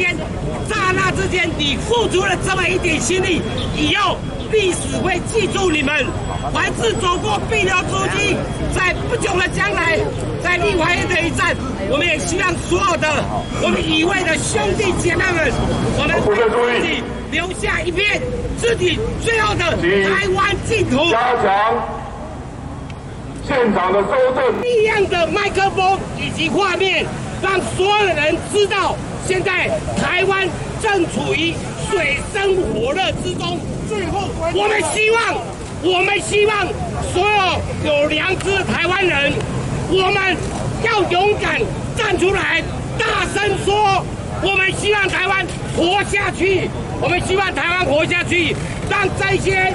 间，刹那之间，你付出了这么一点心力，以后历史会记住你们。凡是走过必留足迹，在不久的将来，在立法院的一战，我们也希望所有的我们以外的兄弟姐妹们，我们自己留下一片自己最后的台湾净土。加强现场的收证，一样的麦克风以及画面，让所有的人知道，现在台湾正处于水深火热之中最后我们希望我们希望所有有良知的台湾人我们要勇敢站出来大声说我们希望台湾活下去我们希望台湾活下去让这些